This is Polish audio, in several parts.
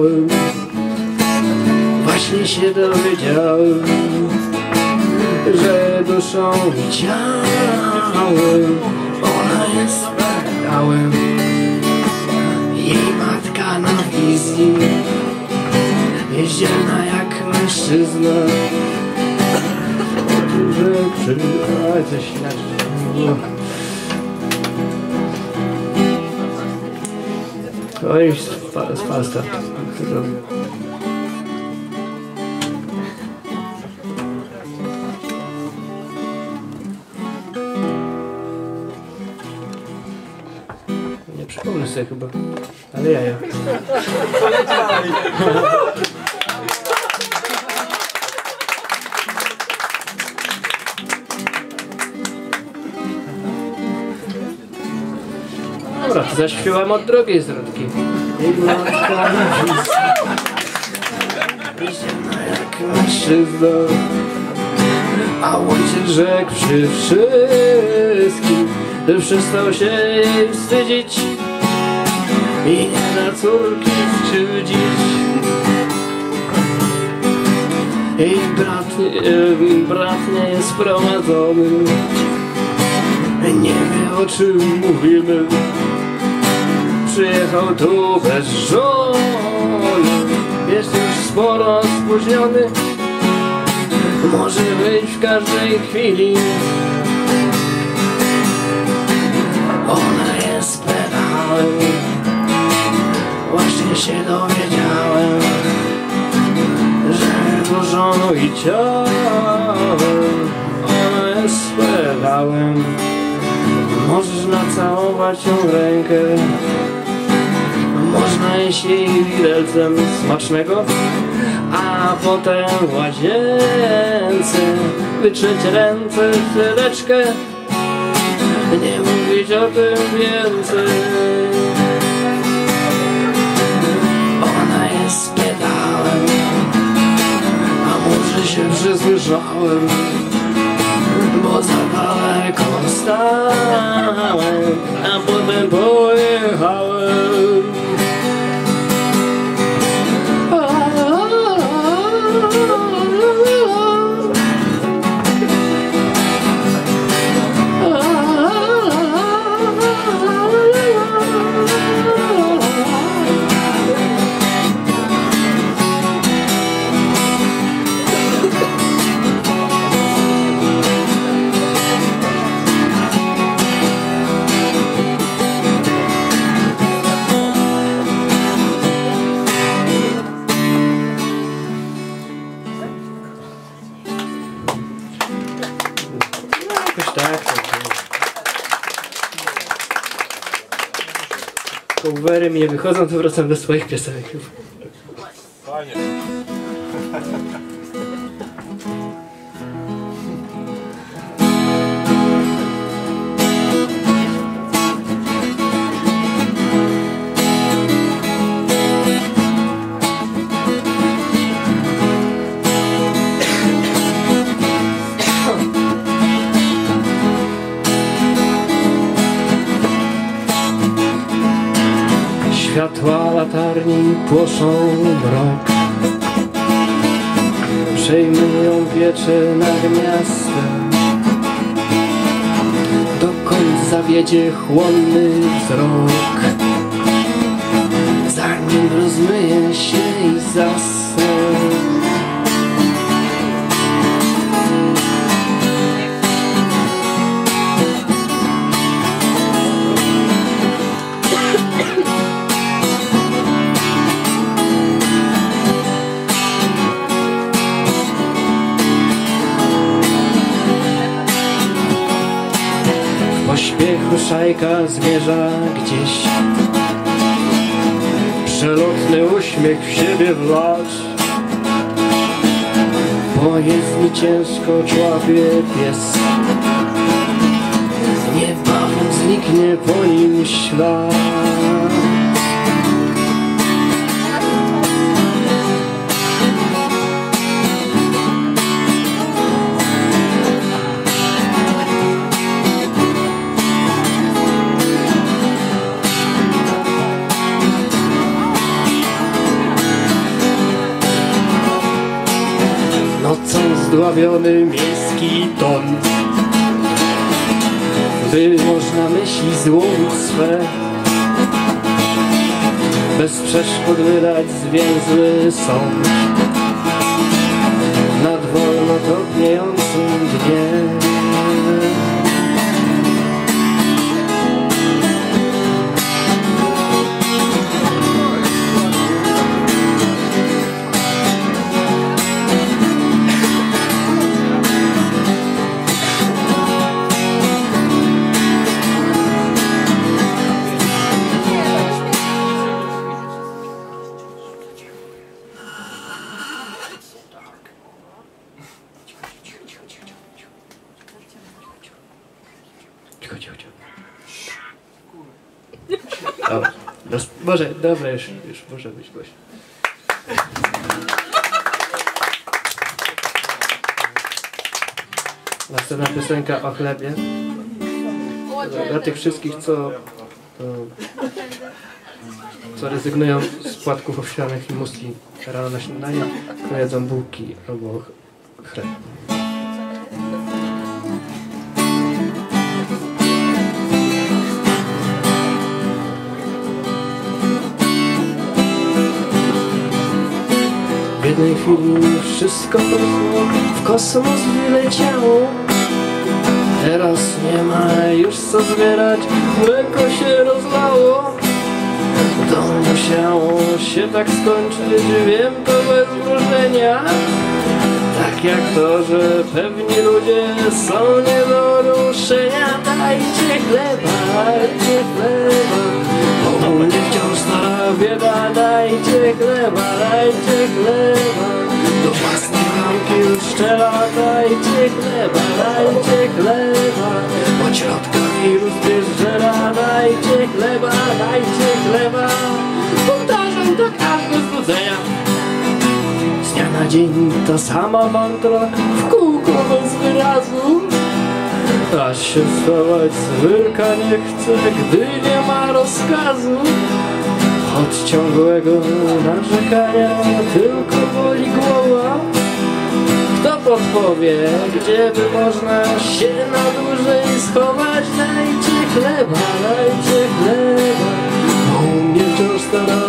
spętałem Właśnie się dowiedziałem Że duszą i ciałem Ona jest pedałem Jej matka na wizji Jeździelna jak mężczyzna. Że przy... Ale coś inaczej Oj, spa- spasta. To? Nie przypomnę sobie chyba, ale ja ja. Dobra, zaśpiewam od drugiej zwrotki. Jej mężczyzna A ojciec rzekł przy wszystkim Że przestał się jej wstydzić I nie na córki skrzywdzić Jej brat, e, brat nie jest prowadzony. Nie wie o czym mówimy Przyjechał tu bez żony. Jest już sporo spóźniony. Może wyjść w każdej chwili. Ona jest pedałem. Właśnie się dowiedziałem Że dużo i ciałem Ona jest pedałem. Możesz nacałować ją rękę Jej widelcem smacznego A potem w łazience Wytrzeć ręce w tyleczkę Nie mówić o tym więcej Ona jest pedałem A może się przesłyszałem bo za daleko stałem, a potem pojechałem. Covery mi nie wychodzą, to wracam do swoich piosenek. Fajnie. Światła latarni płoszą mrok. Przejmują pieczę nad miastem. Dokąd zawiedzie chłonny wzrok? Zanim rozmyje się i zasnę szajka zmierza gdzieś. Przelotny uśmiech w siebie wlać. Pojezdni ciężko człapie pies. Niebawem zniknie po nim ślad rozdławiony miejski ton. By można myśli złożyć swe. Bez przeszkód wydać zwięzły sąd. Nad wolno topniejącym Cicho, cicho, cicho. Dobra, roz, może, dobra, już, już może być głośno. Następna piosenka o chlebie. Dla tych wszystkich, co, co rezygnują z płatków owsianych i muski rano na śniadanie, to jedzą bułki albo ch- chleb. Jednej chwili wszystko w kosmos wyleciało. Teraz nie ma już co zbierać, mleko się rozlało. To musiało się tak skończyć, wiem to bez wróżenia. Tak jak to, że pewni ludzie są nie do ruszenia. Dajcie chleba, dajcie chleba, mnie wciąż stara bieda. Dajcie chleba, dajcie chleba, do własnej ramki już strzela. Dajcie chleba, dajcie chleba, od środka wirus wyżera. Dajcie chleba, dajcie chleba, powtarzam to każde zbudzenia. Z dnia na dzień ta sama mantra w kółko bez wyrazu Aż się wstawać z wyrka nie chce, gdy nie ma rozkazu. Od ciągłego narzekania tylko boli głowa. Kto podpowie, gdzie by można się na dłużej schować? Dajcie chleba, dajcie chleba. U mnie wciąż stara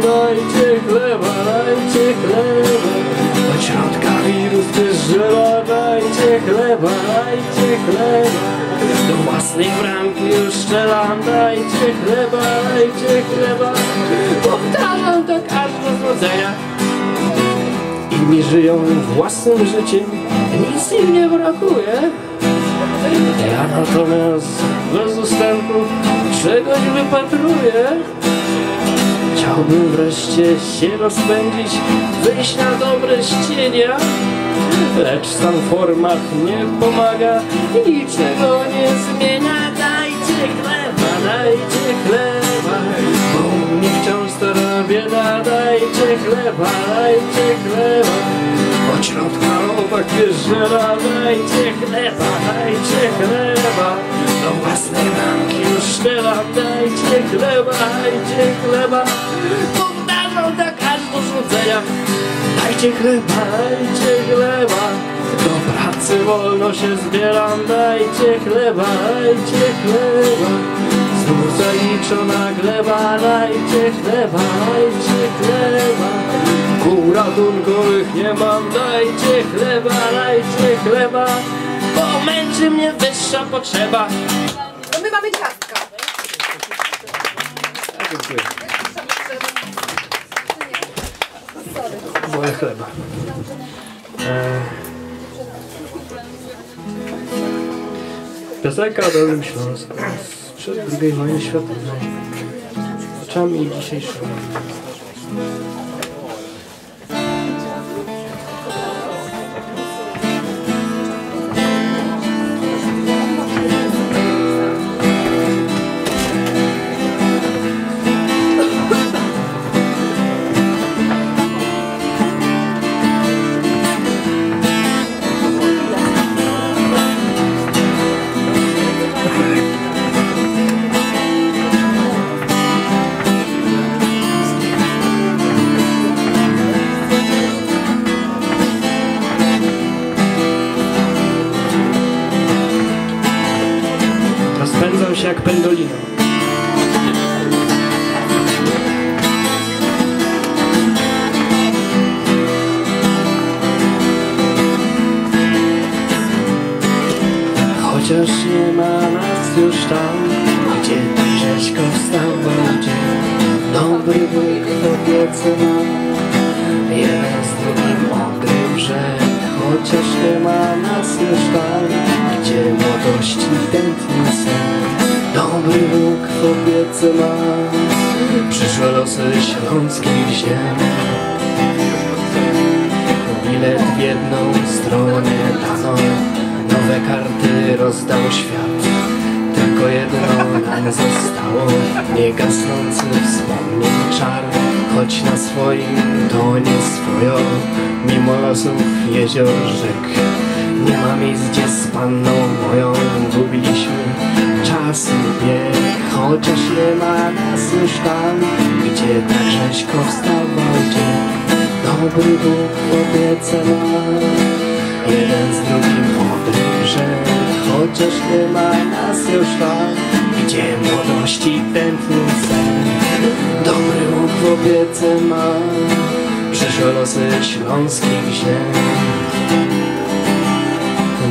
dajcie chleba, dajcie chleba Środka. Wirus wyżera, dajcie chleba, dajcie chleba. Do własnej bramki już strzelam, dajcie chleba, dajcie chleba. Powtarzam tak aż do znudzenia Inni żyją własnym życiem, nic im nie brakuje. Ja natomiast bez ustępu czegoś wypatruję Chciałbym wreszcie się rozpędzić, wyjść na dobre ścienia Lecz stan w formach nie pomaga, niczego nie zmienia. Dajcie chleba, dajcie chleba, bo mnie wciąż stara bieda Dajcie chleba, dajcie chleba, od środka robak wyżera Dajcie chleba, dajcie chleba, do własnej ramki. Już strzelam Dajcie chleba, dajcie chleba, powtarzam tak aż do znudzenia Dajcie chleba, dajcie chleba. Do pracy wolno się zbieram. Dajcie chleba, dajcie chleba. Znów zaliczona gleba Dajcie chleba, dajcie chleba. Kół ratunkowych nie mam. Dajcie chleba, dajcie chleba męczy mnie wyższa potrzeba No my mamy ciastka. A, Dziękuję. Moje chleba. Piosenka o Dolnym Śląsku sprzed II wojny światowej. Oczami dzisiejszymi. Dobry Bóg jeden z drugim mądry brzeg. Chociaż ma nas już tam, gdzie młodości tętni sen. Dobry Bóg w ma, przyszłe losy śląskich ziem. Bilet w jedną stronę dano Nowe karty rozdał świat Tylko jedno nam zostało. Niegasnący wspomnień czar. Choć na swoim to nie swojo Mimo losów jezior rzek. Nie ma gdzie z panną moją Gubiliśmy czas bieg. Chociaż nie ma nas już tam Gdzie tak rzeźko wstawał dzień Dobry Bóg ma Jeden z drugim. brzeg Chociaż nie ma nas już tam. Gdzie młodości tętni sen? Dobry Bóg w opiece ma. Przyszłe losy śląskich ziem.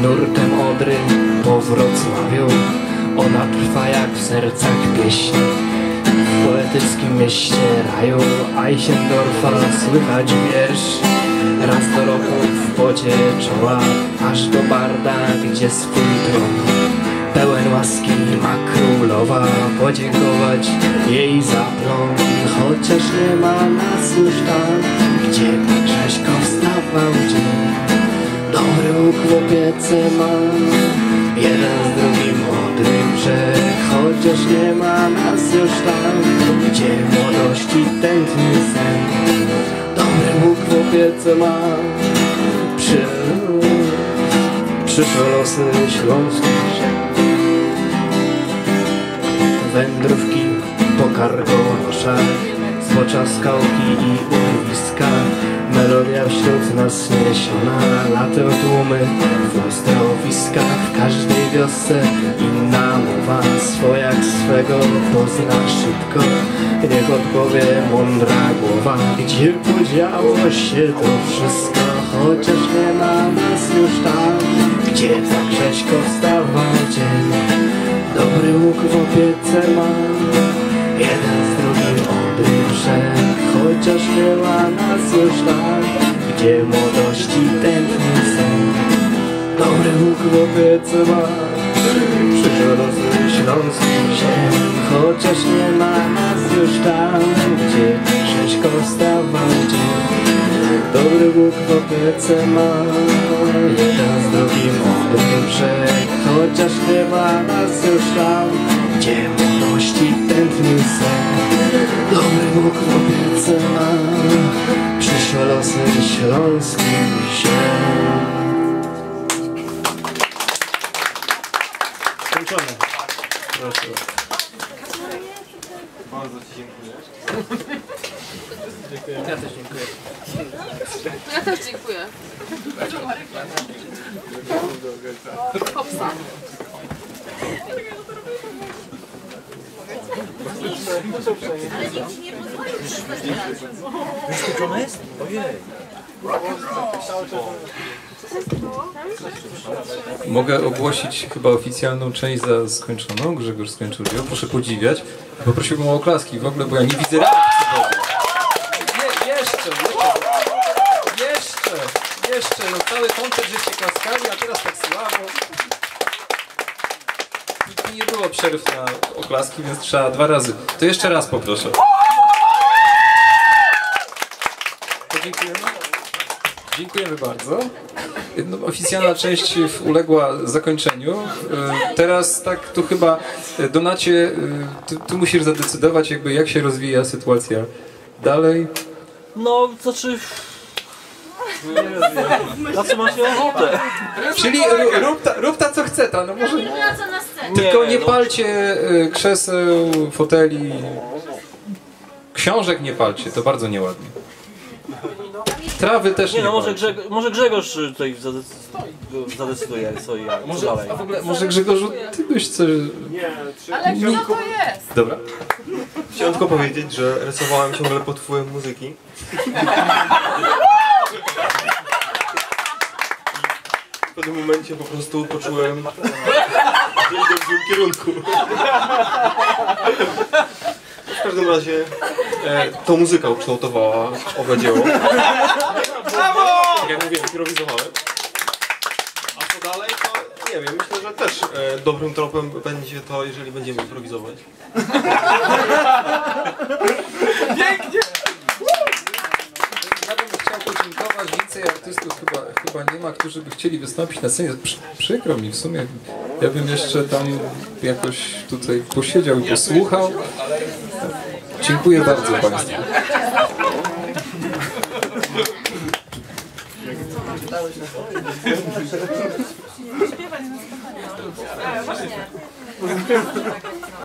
Nurtem Odry po Wrocławiu Ona trwa jak w sercach pieśń. W poetyckim mieście raju Eichendorfa słychać wiersz. Raz do roku w pocie czoła Aż do Barda, gdzie swój tron Pełen łaski ma królowa Podziękować jej za plon Chociaż nie ma nas już tam Gdzie rzeźko wstawał dzień. Dobry Bóg w opiece ma Jeden z drugim młody brzeg. Chociaż nie ma nas już tam Gdzie młodości tętni sen. Dobry Bóg w opiece ma Przy... Przyszłe losy ziem Wędrówki po karkonoszach Zbocza skałki i urwiska Melodia wśród nas niesiona. Latem tłumy w uzdrowiskach W każdej wiosce inna mowa. Swojak swego pozna szybko. Niech odpowie mądra głowa. Gdzie podziało się to wszystko Chociaż nie ma nas już tam Gdzie rzeźko wstawał dzień Dobry łuk w opiece ma Jeden z drugim odrysze Chociaż nie ma nas już tak Gdzie młodości tętni sen. Dobry łuk w opiece ma Przyszło losy śląskich ziem Chociaż nie ma nas już tam Gdzie rzeźko wstawał dzień Dobry Bóg w opiece ma Jeden z drugim odry brzeg Chociaż nie ma nas już tam Gdzie młodości tętni sen Dobry Bóg w opiece ma Przyszłe losy śląskich ziem Skończone. Proszę. Bardzo Ci dziękuję. Ja też dziękuję. Ja też dziękuję. Hopsa. Mogę ogłosić chyba oficjalną część za skończoną. Grzegorz skończył ją. Proszę podziwiać. Poprosiłbym o oklaski w ogóle, bo ja nie widzę reakcji w ogóle. Nie, jeszcze, jeszcze, jeszcze, jeszcze. No cały koncert żeście klaskali, a teraz tak słabo. I Nie było przerw na oklaski, więc trzeba dwa razy. To jeszcze raz poproszę. Podziękujemy. Dziękujemy bardzo. No, oficjalna część uległa zakończeniu. E, Teraz tak tu chyba e, Donacie, e, ty, ty musisz zadecydować jakby jak się rozwija sytuacja dalej. No, znaczy... Na co macie ochotę? Czyli ró- rób ta, rób ta co chce ta, no może na tylko nie no. palcie e, krzeseł, foteli. Książek nie palcie, to bardzo nieładnie. trawy też nie, Nie no, może. Grzeg może Grzegorz y, tutaj zadec- zadecyduje co i jak, co dalej. a w ogóle, może Grzegorzu, ty byś coś... Ale kto to jest? Dobra. Chciałem tylko powiedzieć, że rysowałem ciągle pod wpływem muzyki. W pewnym momencie po prostu poczułem, że idę w złym kierunku. W każdym razie e, to muzyka ukształtowała owe dzieło. Tak jak mówiłem, improwizowałem. A co dalej, to nie wiem, myślę, że też e, dobrym tropem będzie to, jeżeli będziemy improwizować. Ja bym chciał podziękować, więcej artystów chyba, chyba nie ma, którzy by chcieli wystąpić na scenie. Przy, przykro mi w sumie, ja bym jeszcze tam jakoś tutaj posiedział i posłuchał. Dziękuję bardzo Państwu. Śpiewać na.